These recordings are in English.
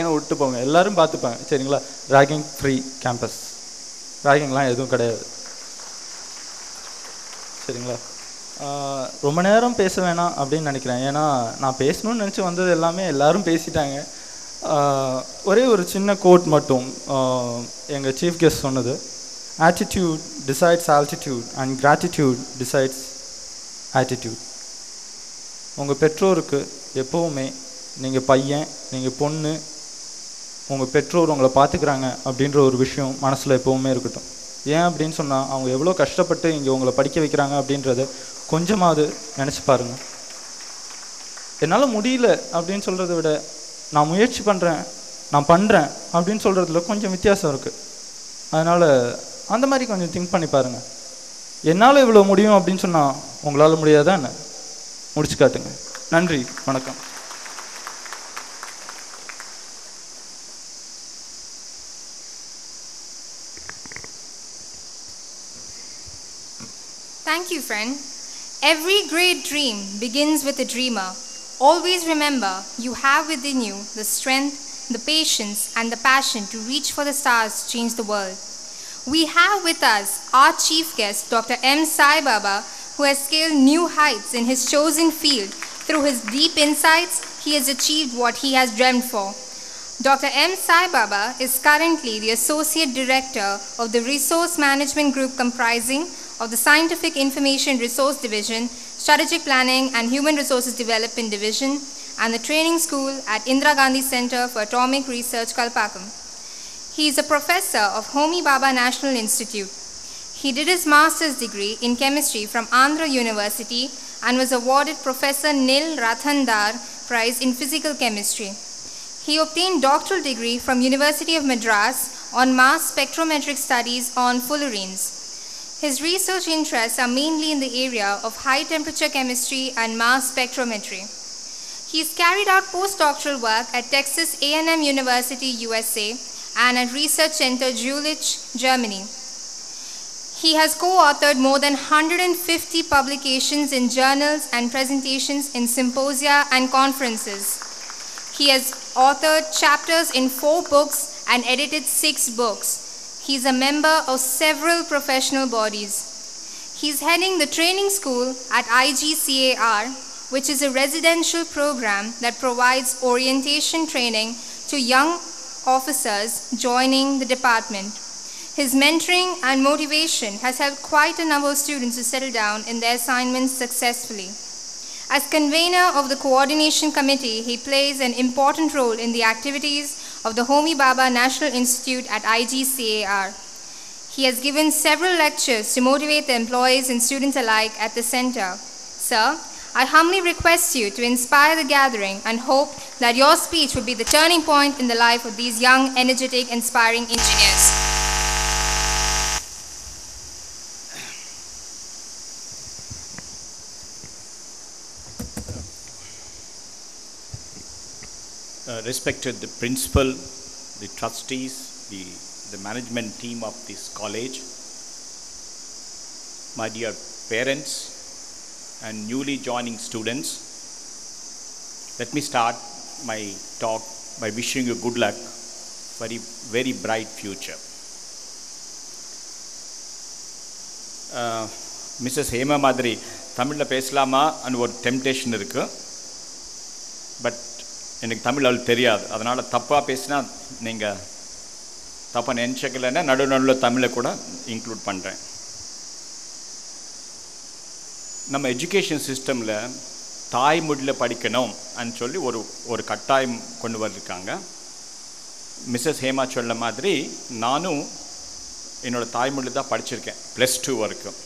ஏன் விட்டு போங்க. எல்லாரும் பார்த்துப்பாங்க. சரிங்களா? ராகிங் ஃப்ரீ கேம்பஸ் ராகிங்லாம் எதுவும் கிடையாது. சரிங்களா? ரொம்ப நேரம் பேச வேணாம் அப்படின்னு நினைக்கிறேன். ஏன்னா நான் பேசணும்னு நினச்சி வந்தது எல்லாமே எல்லாரும் பேசிட்டாங்க. ஒரே ஒரு சின்ன கோட் மட்டும் எங்கள் சீஃப் கெஸ்ட் சொன்னது. Attitude decides altitude and gratitude decides attitude உங்கள் பெற்றோருக்கு எப்போவுமே நீங்கள் பையன் நீங்கள் பொண்ணு உங்கள் பெற்றோர் உங்களை பார்த்துக்கிறாங்க அப்படின்ற ஒரு விஷயம் மனசில் எப்போவுமே இருக்கட்டும். ஏன் அப்படின்னு சொன்னால் அவங்க எவ்வளோ கஷ்டப்பட்டு இங்கே உங்களை படிக்க வைக்கிறாங்க அப்படின்றத கொஞ்சமாவது நினச்சி பாருங்க. என்னால் முடியல அப்படின்னு சொல்கிறத விட நான் முயற்சி பண்ணுறேன் நான் பண்ணுறேன் அப்படின்னு சொல்கிறதுல கொஞ்சம் வித்தியாசம் இருக்குது அதனால் அந்த மாதிரி கொஞ்சம் திங்க் பண்ணி பாருங்கள் என்னால் இவ்வளோ முடியும் அப்படின்னு சொன்னால் உங்களால் முடியாதா என்ன? முடிச்சு காட்டுங்க. நன்றி வணக்கம். Thank you, friend. Every great dream begins with a dreamer. Always remember you have within you the strength, the patience, and the passion to reach for the stars to change the world. We have with us our chief guest, Dr. M. Sai Baba, who has scaled new heights in his chosen field. Through his deep insights, he has achieved what he has dreamed for. Dr. M. Sai Baba is currently the Associate Director of the Resource Management Group comprising of the Scientific Information Resource Division, Strategic Planning and Human Resources Development Division, and the Training School at Indira Gandhi Center for Atomic Research, Kalpakkam. He is a professor of Homi Bhabha National Institute. He did his master's degree in chemistry from Andhra University and was awarded Professor Nil Ratan Dhar Prize in Physical Chemistry. He obtained doctoral degree from University of Madras on mass spectrometric studies on fullerenes. His research interests are mainly in the area of high temperature chemistry and mass spectrometry. He's carried out postdoctoral work at Texas A&M University, USA, and at Research Center Jülich, Germany. He has co-authored more than 150 publications in journals and presentations in symposia and conferences. He has authored chapters in four books and edited six books. He is a member of several professional bodies. He is heading the training school at IGCAR, which is a residential program that provides orientation training to young officers joining the department. His mentoring and motivation has helped quite a number of students to settle down in their assignments successfully. As convener of the coordination committee, he plays an important role in the activities of the Homi Bhabha National Institute at IGCAR. He has given several lectures to motivate the employees and students alike at the center. Sir, I humbly request you to inspire the gathering and hope that your speech will be the turning point in the life of these young, energetic, inspiring engineers. uh, respected the principal, the trustees, the, the management team of this college, my dear parents and newly joining students, let me start my talk by wishing you good luck for a very bright future. Mrs Hema மாதிரி தமிழில் பேசலாமா அன்னு ஒரு temptation இருக்குது but எனக்கு தமிழ் அவள் தெரியாது. அதனால் தப்பாக பேசினா நீங்கள் தப்பாக நினச்சிக்கலைன்னா நடு நடுவில் தமிழை கூட இன்க்ளூட் பண்ணுறேன் நம்ம எஜுகேஷன் சிஸ்டமில் தாய்மொழியில் படிக்கணும் அப்படின்னு சொல்லி ஒரு ஒரு கட்டாயம் கொண்டு வந்திருக்காங்க. மிஸ்ஸஸ் ஹேமா சொல்ல மாதிரி நானும் என்னோடய தாய்மொழி தான் படிச்சிருக்கேன். ப்ளஸ் டூ வரைக்கும்.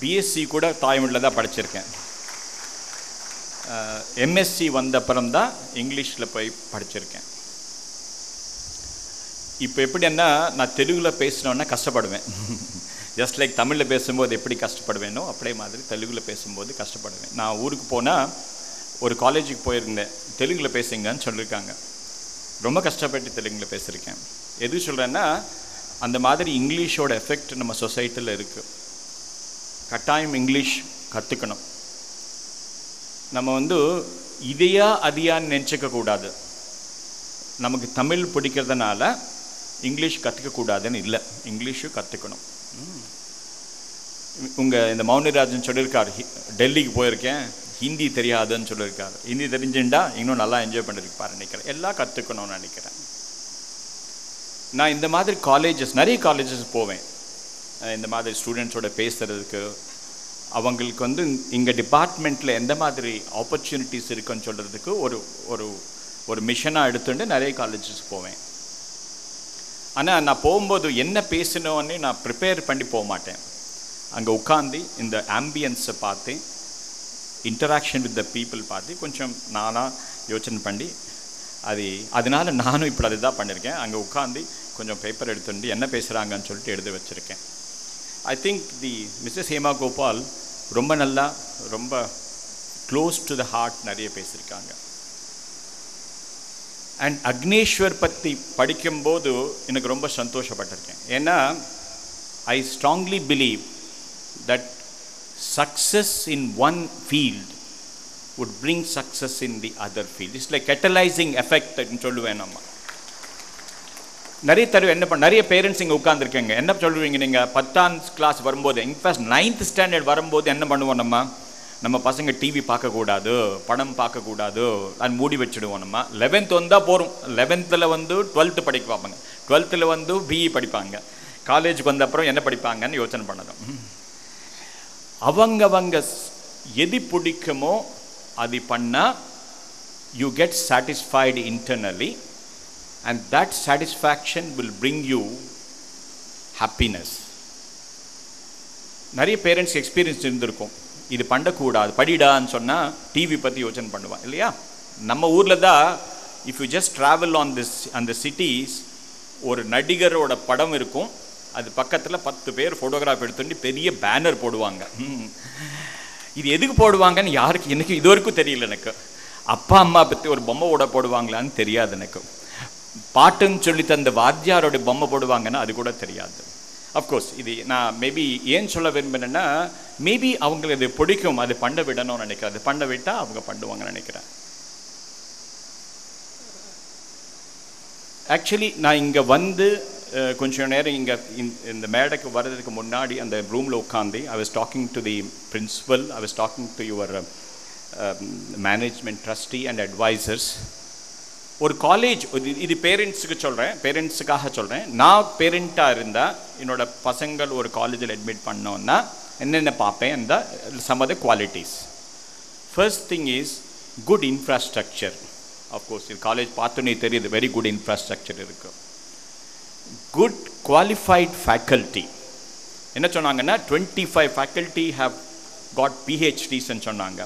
பிஎஸ்சி கூட தாய்மொழியில் தான் படிச்சிருக்கேன். எம்எஸ்சி வந்த அப்புறம்தான் இங்கிலீஷில் போய் படிச்சிருக்கேன். இப்போ எப்படின்னா நான் தெலுங்கில் பேசினோன்னா கஷ்டப்படுவேன். ஜஸ்ட் லைக் தமிழில் பேசும்போது எப்படி கஷ்டப்படுவேனோ அப்படியே மாதிரி தெலுங்கில் பேசும்போது கஷ்டப்படுவேன். நான் ஊருக்கு போனால் ஒரு காலேஜுக்கு போயிருந்தேன். தெலுங்கில் பேசுங்கன்னு சொல்லியிருக்காங்க ரொம்ப கஷ்டப்பட்டு தெலுங்கில் பேசியிருக்கேன் எது சொல்கிறேன்னா அந்த மாதிரி இங்கிலீஷோட எஃபெக்ட் நம்ம சொசைட்டியில் இருக்குது கட்டாயம் இங்கிலீஷ் கற்றுக்கணும் நம்ம வந்து இதையா அதியான்னு நினச்சிக்க கூடாது. நமக்கு தமிழ் பிடிக்கிறதுனால இங்கிலீஷ் கற்றுக்கக்கூடாதுன்னு இல்லை. இங்கிலீஷும் கற்றுக்கணும் உங்கள் இந்த மௌனிராஜன் சொல்லியிருக்கார் ஹி- டெல்லிக்கு போயிருக்கேன் ஹிந்தி தெரியாதுன்னு சொல்லியிருக்காரு ஹிந்தி தெரிஞ்சுட்டா இன்னும் நல்லா என்ஜாய் பண்ணிருப்பார் நினைக்கிறேன். எல்லாம் கற்றுக்கணும்னு நினைக்கிறேன். நான் இந்த மாதிரி காலேஜஸ் நிறைய காலேஜஸ் போவேன். இந்த மாதிரி ஸ்டூடெண்ட்ஸோட பேசுகிறதுக்கு அவங்களுக்கு வந்து இங்கே டிபார்ட்மெண்ட்டில் எந்த மாதிரி ஆப்பர்ச்சுனிட்டிஸ் இருக்குன்னு சொல்கிறதுக்கு ஒரு ஒரு ஒரு மிஷனாக எடுத்துட்டு நிறைய காலேஜஸ் போவேன். ஆனால் நான் போகும்போது என்ன பேசணும்னு நான் ப்ரிப்பேர் பண்ணி போக மாட்டேன். அங்கே உட்காந்து இந்த ஆம்பியன்ஸை பார்த்து இன்டராக்ஷன் வித் த பீப்புள் பார்த்து கொஞ்சம் நானாக யோசனை பண்ணி அது அதனால நானும் இப்போ அதுதான் பண்ணியிருக்கேன் அங்கே உட்காந்து கொஞ்சம் பேப்பர் எடுத்துட்டு என்ன பேசுகிறாங்கன்னு சொல்லிட்டு எழுதி வச்சுருக்கேன். I think the Mrs Hema Gopal ரொம்ப நல்லா ரொம்ப க்ளோஸ் டு த ஹார்ட் நிறைய பேசியிருக்காங்க. அண்ட் அக்னேஸ்வர் பற்றி படிக்கும்போது எனக்கு ரொம்ப சந்தோஷப்பட்டிருக்கேன். ஏன்னா I strongly believe that success in one field would bring success in the other field. It's like catalysing effect சொல்லுவேன் நம்ம. நிறைய தடவை என்ன பண்ண நிறைய பேரண்ட்ஸ் இங்கே உட்காந்துருக்கீங்க என்ன சொல்லுவீங்க நீங்கள் பத்தாம் கிளாஸ் வரும்போது இன்ஃபேக்ட் நைன்த் ஸ்டாண்டர்ட் வரும்போது என்ன பண்ணுவோம் நம்ம? நம்ம பசங்க டிவி பார்க்கக்கூடாது படம் பார்க்கக்கூடாது அது மூடி வச்சுடுவோம் நம்ம. லெவன்த் வந்தால் போகிறோம் லெவன்த்தில் வந்து டுவெல்த்து படிக்க பார்ப்பாங்க. டுவெல்த்தில் வந்து பிஇ படிப்பாங்க. காலேஜுக்கு வந்த அப்புறம் என்ன படிப்பாங்கன்னு யோசனை பண்ணணும். அவங்கவங்க எது பிடிக்குமோ அது பண்ணால் you get satisfied internally and that satisfaction will bring you happiness நிறைய பேரண்ட்ஸ் எக்ஸ்பீரியன்ஸ் இருந்திருக்கும். இது பண்ணக்கூடாது படிடான்னு சொன்னால் டிவி பற்றி யோசனை பண்ணுவான் இல்லையா? நம்ம ஊரில் தான் if you just travel on this அந்த சிட்டிஸ் ஒரு நடிகரோட படம் இருக்கும். அது பக்கத்தில் பத்து பேர் ஃபோட்டோகிராஃப் எடுத்துட்டு பெரிய பேனர் போடுவாங்க. இது எதுக்கு போடுவாங்கன்னு யாருக்கு எனக்கு இது வரைக்கும் தெரியல எனக்கு. அப்பா அம்மா பற்றி ஒரு பொம்மை ஓட போடுவாங்களான்னு தெரியாது எனக்கு. பாட்டுன்னு சொல்லி தந்த வாத்தியாரோட பொம்மை போடுவாங்கன்னா அது கூட தெரியாது. அஃப்கோர்ஸ் இது நான் மேபி ஏன் சொல்ல விரும்பினேன்னா மேபி அவங்களுக்கு இது பிடிக்கும் அது பண்ண விடணும்னு நினைக்கிறேன். அது பண்ண விட்டால் அவங்க பண்ணுவாங்கன்னு நினைக்கிறேன். ஆக்சுவலி நான் இங்கே வந்து கொஞ்சம் நேரம் இங்கே இந்த மேடைக்கு வர்றதுக்கு முன்னாடி அந்த ரூமில் உட்காந்து I was talking to the principal I was talking to your management trustee and advisers ஒரு காலேஜ் இது இது பேரண்ட்ஸுக்கு சொல்கிறேன் பேரண்ட்ஸுக்காக சொல்கிறேன் நான் பேரண்ட்டாக இருந்தால் என்னோடய பசங்கள் ஒரு காலேஜில் அட்மிட் பண்ணோன்னா என்னென்ன பார்ப்பேன் அந்த some of the qualities first thing is good infrastructure of course இது காலேஜ் பார்த்தோன்னே தெரியுது வெரி குட் இன்ஃப்ராஸ்ட்ரக்சர் இருக்குது குட் குவாலிஃபைட் ஃபேக்கல்ட்டி என்ன சொன்னாங்கன்னா twenty five faculty have got பிஹெச்டிஸ்ன்னு சொன்னாங்க.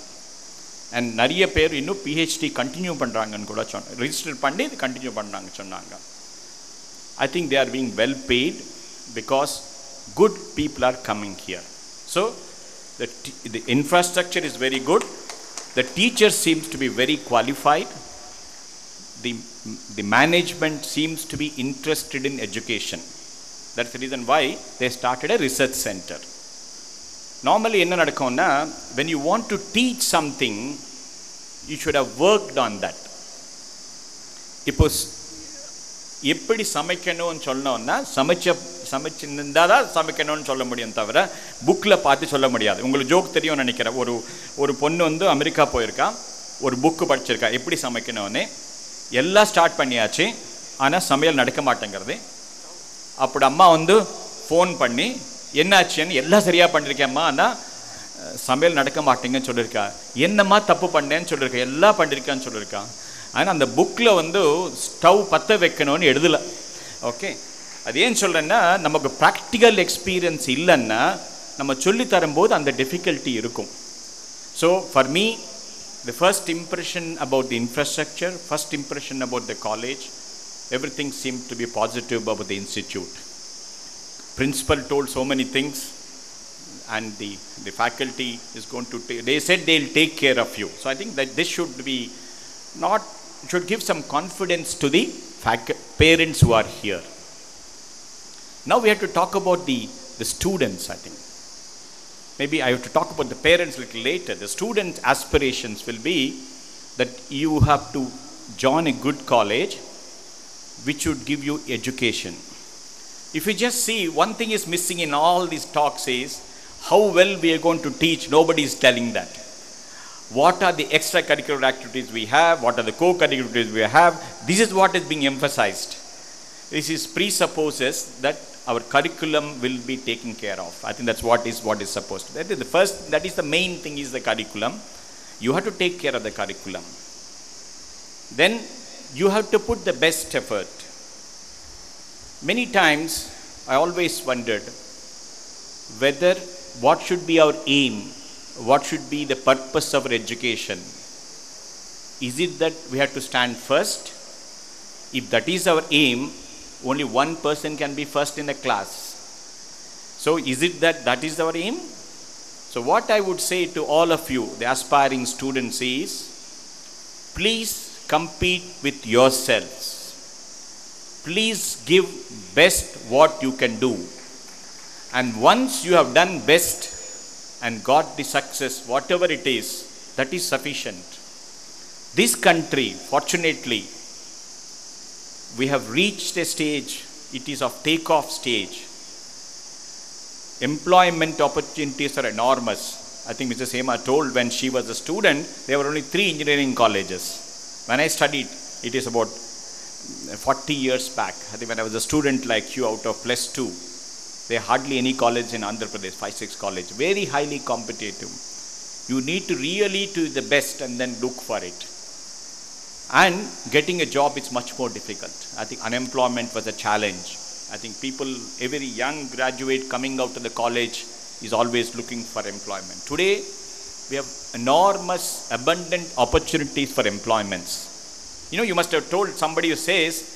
அண்ட் நிறைய பேர் இன்னும் பிஹெச்டி கண்டினியூ பண்ணுறாங்கன்னு கூட சொன்ன ரிஜிஸ்டர் பண்ணி இது கண்டினியூ பண்ணுறாங்க சொன்னாங்க I think they are being well paid because good people are coming here. So the, t- the infrastructure is very good. The teacher seems to be very qualified. The, the management seems to be interested in education. That's the reason why they started a research center. Normally என்ன நடக்கும்னா when you want to teach something you should have worked on that இப்போ எப்படி சமைக்கணும்னு சொன்னோம்னா சமைச்ச சமைச்சிருந்தா தான் சமைக்கணும்னு சொல்ல முடியும் தவிர புக்கில் பார்த்து சொல்ல முடியாது. உங்களுக்கு ஜோக் தெரியும்னு நினைக்கிறேன். ஒரு ஒரு பொண்ணு வந்து அமெரிக்கா போயிருக்கா. ஒரு புக்கு படிச்சிருக்கா. எப்படி சமைக்கணும்னு. எல்லாம் ஸ்டார்ட் பண்ணியாச்சு. ஆனால் சமையல் நடக்க மாட்டேங்கிறது. அப்படி அம்மா வந்து ஃபோன் பண்ணி என்னாச்சுன்னு எல்லாம் சரியாக பண்ணியிருக்கேம்மா ஆனால் சமையல் நடக்க மாட்டேங்கன்னு சொல்லியிருக்கா. என்னம்மா தப்பு பண்ணேன்னு சொல்லியிருக்கா. எல்லாம் பண்ணியிருக்கான்னு சொல்லியிருக்கான் ஆனால் அந்த புக்கில் வந்து ஸ்டவ் பற்ற வைக்கணும்னு எழுதலை. ஓகே? அது ஏன் சொல்கிறேன்னா நமக்கு ப்ராக்டிக்கல் எக்ஸ்பீரியன்ஸ் இல்லைன்னா நம்ம சொல்லி தரும்போது அந்த டிஃபிகல்ட்டி இருக்கும். So for me the first impression about the infrastructure first impression about the college everything seem to be positive about the institute Principal told so many things, and the, the faculty is going to take, they said they'll take care of you. So I think that this should be not, should give some confidence to the parents who are here. Now we have to talk about the, the students, I think. Maybe I have to talk about the parents a little later. The student aspirations will be that you have to join a good college which would give you education. If you just see, one thing is missing in all these talks is how well we are going to teach, nobody is telling that. What are the extracurricular activities we have? What are the co-curricular activities we have? This is what is being emphasized. This is presupposes that our curriculum will be taken care of. I think that's what is what is supposed to. Is the first. That is the main thing. Is the curriculum. You have to take care of the curriculum. Then you have to put the best effort. Many times, I always wondered whether what should be our aim, what should be the purpose of our education. Is it that we have to stand first? If that is our aim, only one person can be first in the class. So, is it that that is our aim? So, what I would say to all of you, the aspiring students, is please compete with yourselves. Please give best what you can do. And once you have done best and got the success, whatever it is, that is sufficient. This country, fortunately, we have reached a stage, it is of takeoff stage. Employment opportunities are enormous. I think Mrs. Hema told when she was a student, there were only three engineering colleges. When I studied, it is about 40 years back. I think when I was a student like you out of plus two, there hardly any college in Andhra Pradesh, 5 6 college, very highly competitive. You need to really do the best and then look for it. And getting a job is much more difficult. I think unemployment was a challenge. I think people, every young graduate coming out of the college is always looking for employment. Today, we have enormous, abundant opportunities for employments. You know, you must have told somebody who says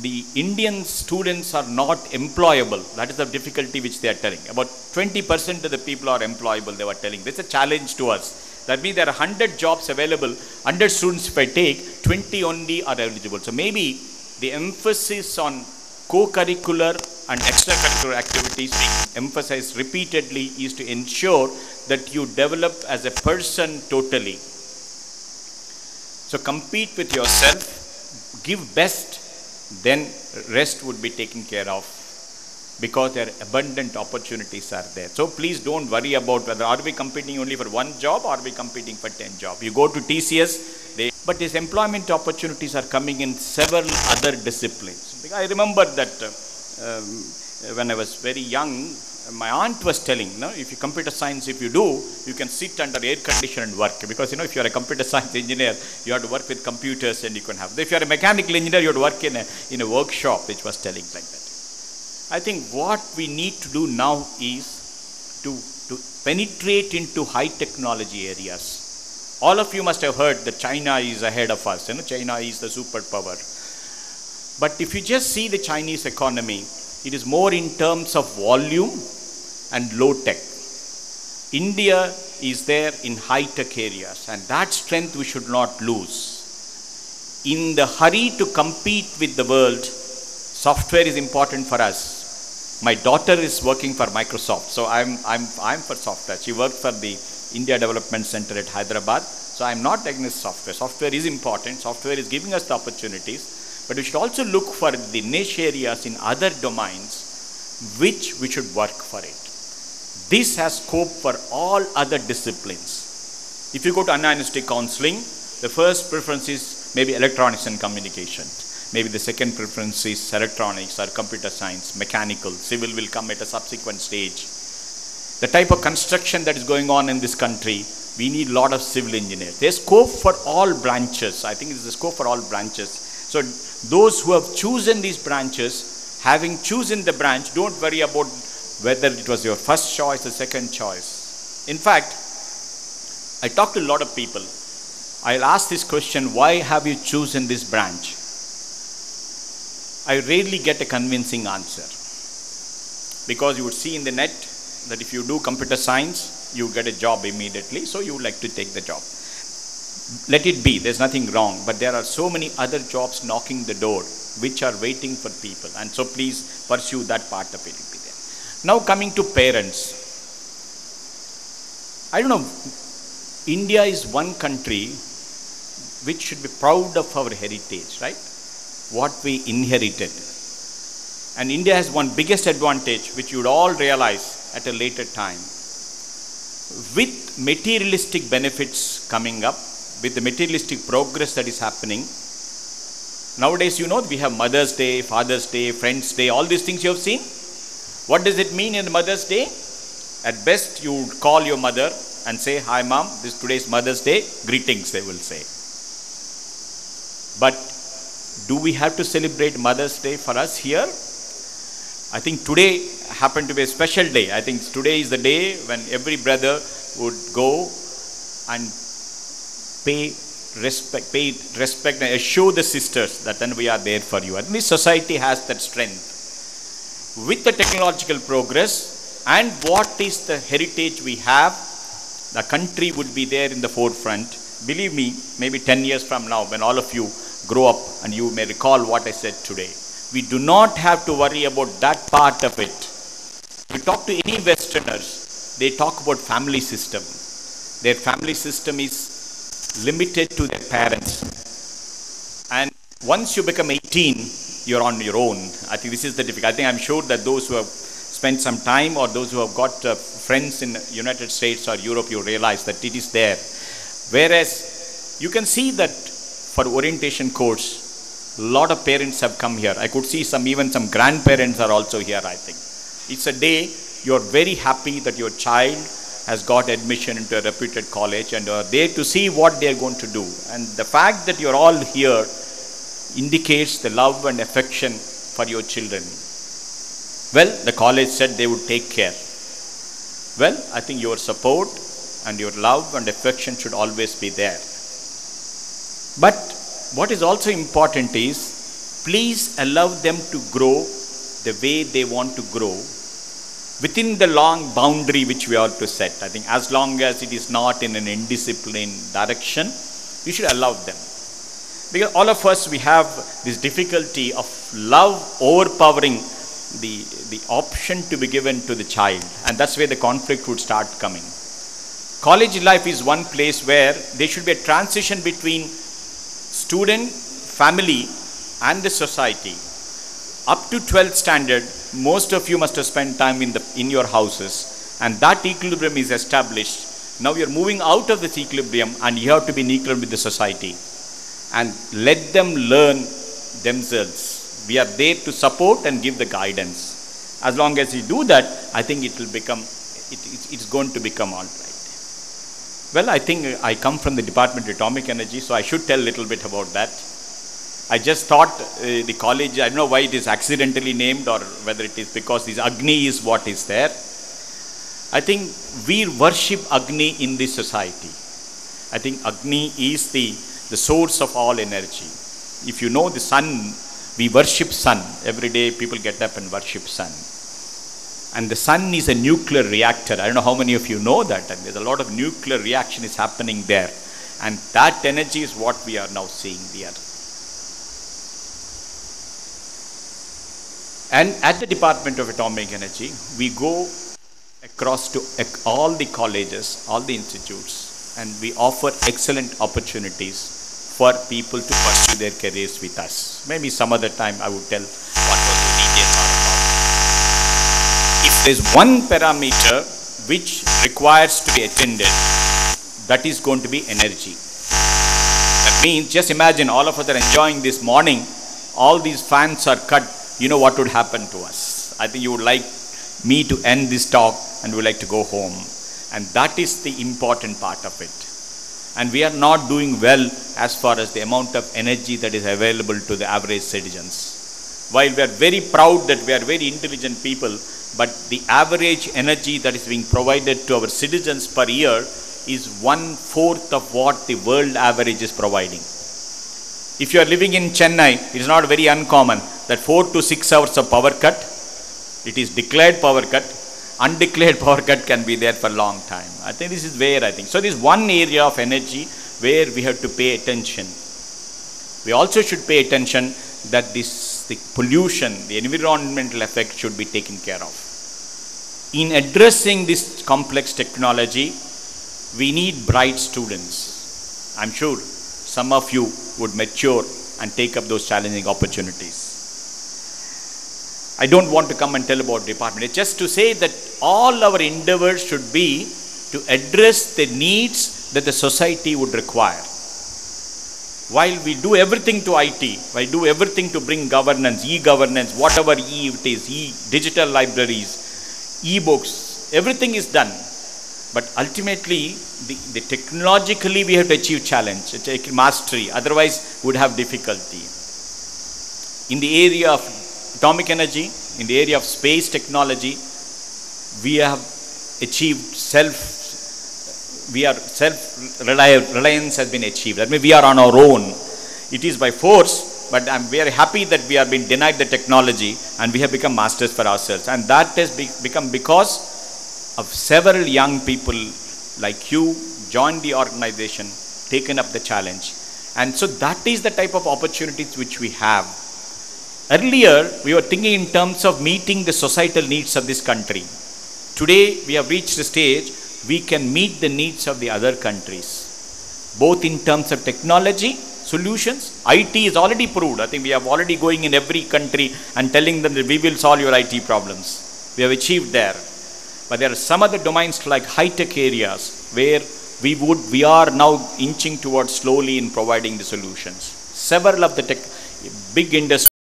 the Indian students are not employable. That is the difficulty which they are telling. About 20% of the people are employable, they were telling. That's a challenge to us. That means there are 100 jobs available, 100 students if I take, 20 only are eligible. So maybe the emphasis on co-curricular and extracurricular activities emphasized repeatedly is to ensure that you develop as a person totally. So compete with yourself, give best, then rest would be taken care of because there are abundant opportunities are there. So please don't worry about whether are we competing only for one job or are we competing for 10 jobs. You go to TCS, they, but these employment opportunities are coming in several other disciplines. I remember that uh, um, when I was very young, my aunt was telling, you know, if you computer science, if you do, you can sit under air condition and work. Because, you know, if you're a computer science engineer, you have to work with computers and you can have. If you're a mechanical engineer, you have to work in a, in a workshop, which was telling like that. I think what we need to do now is to, to penetrate into high technology areas. All of you must have heard that China is ahead of us. You know, China is the superpower. But if you just see the Chinese economy, it is more in terms of volume and low tech. India is there in high tech areas, and that strength we should not lose. In the hurry to compete with the world, software is important for us. My daughter is working for Microsoft, so I'm, I'm, I'm for software. She worked for the India Development Center at Hyderabad, so I'm not against software. Software is important, software is giving us the opportunities, but we should also look for the niche areas in other domains which we should work for it. This has scope for all other disciplines. If you go to University Counseling, the first preference is maybe electronics and communication. Maybe the second preference is electronics or computer science, mechanical, civil will come at a subsequent stage. The type of construction that is going on in this country, we need a lot of civil engineers. There's scope for all branches. I think there's a scope for all branches. So those who have chosen these branches, having chosen the branch, don't worry about whether it was your first choice or second choice. In fact, I talk to a lot of people. I'll ask this question why have you chosen this branch? I rarely get a convincing answer. Because you would see in the net that if you do computer science, you get a job immediately, so you would like to take the job. Let it be, there's nothing wrong, but there are so many other jobs knocking the door which are waiting for people, and so please pursue that part of it. Now, coming to parents, I don't know, India is one country which should be proud of our heritage, right? what we inherited. And India has one biggest advantage, which you would all realize at a later time. With materialistic benefits coming up, with the materialistic progress that is happening, nowadays you know we have Mother's Day, Father's Day, Friends Day, all these things you have seen. What does it mean in Mother's Day? At best, you would call your mother and say, Hi, mom, this today's Mother's Day. Greetings, they will say. But do we have to celebrate Mother's Day for us here? I think today happened to be a special day. I think today is the day when every brother would go and pay respect, pay respect and assure the sisters that then we are there for you. And this society has that strength. With the technological progress and what is the heritage we have, the country would be there in the forefront. Believe me, maybe 10 years from now, when all of you grow up and you may recall what I said today, we do not have to worry about that part of it. You talk to any Westerners, they talk about family system. Their family system is limited to their parents. And once you become 18, you're on your own. I think this is the difficult. I think I'm sure that those who have spent some time or those who have got uh, friends in United States or Europe, you realize that it is there. Whereas you can see that for orientation course, a lot of parents have come here. I could see some, even some grandparents are also here, I think. It's a day you're very happy that your child has got admission into a reputed college and are there to see what they're going to do. And the fact that you're all here indicates the love and affection for your children. Well, the college said they would take care. Well, I think your support and your love and affection should always be there. But what is also important is please allow them to grow the way they want to grow within the long boundary which we are to set. I think as long as it is not in an indisciplined direction, we should allow them. Because all of us, we have this difficulty of love overpowering the, the option to be given to the child. And that's where the conflict would start coming. College life is one place where there should be a transition between student, family, and the society. Up to 12th standard, most of you must have spent time in, the, in your houses, and that equilibrium is established. Now you're moving out of this equilibrium, and you have to be in equilibrium with the society. And let them learn themselves. We are there to support and give the guidance. As long as you do that, I think it will become, it, it, it's going to become all right. Well, I think I come from the Department of Atomic Energy, so I should tell a little bit about that. I just thought uh, the college, I don't know why it is accidentally named or whether it is because this Agni is what is there. I think we worship Agni in this society. I think Agni is the, the source of all energy. If you know the sun, we worship sun. Every day people get up and worship sun. And the sun is a nuclear reactor. I don't know how many of you know that. And there's a lot of nuclear reaction is happening there. And that energy is what we are now seeing there. And at the Department of Atomic Energy, we go across to all the colleges, all the institutes, and we offer excellent opportunities for people to pursue their careers with us. Maybe some other time I would tell what was the details are about. If there's one parameter which requires to be attended, that is going to be energy. That means, just imagine all of us are enjoying this morning, all these fans are cut, you know what would happen to us. I think you would like me to end this talk and would like to go home. And that is the important part of it. And we are not doing well as far as the amount of energy that is available to the average citizens. While we are very proud that we are very intelligent people, but the average energy that is being provided to our citizens per year is one fourth of what the world average is providing. If you are living in Chennai, it is not very uncommon that four to six hours of power cut, it is declared power cut, undeclared power cut can be there for a long time. I think this is where I think. So, this is one area of energy where we have to pay attention. We also should pay attention that this the pollution, the environmental effect should be taken care of. In addressing this complex technology, we need bright students. I'm sure some of you would mature and take up those challenging opportunities. I don't want to come and tell about department. It's just to say that all our endeavors should be to address the needs that the society would require. While we do everything to IT, we do everything to bring governance, e-governance, whatever e it is, e digital libraries, e-books, everything is done. But ultimately, the, the technologically we have to achieve challenge, mastery. Otherwise, would have difficulty. In the area of atomic energy, in the area of space technology, we have achieved self, we are self reliance has been achieved. That means we are on our own. It is by force, but I'm very happy that we have been denied the technology and we have become masters for ourselves. And that has be, become because of several young people like you joined the organization, taken up the challenge. And so that is the type of opportunities which we have. Earlier, we were thinking in terms of meeting the societal needs of this country. Today, we have reached a stage we can meet the needs of the other countries, both in terms of technology, solutions. IT is already proved. I think we are already going in every country and telling them that we will solve your IT problems. We have achieved there. But there are some other domains like high-tech areas where we would we are now inching towards slowly in providing the solutions. Several of the tech, big industries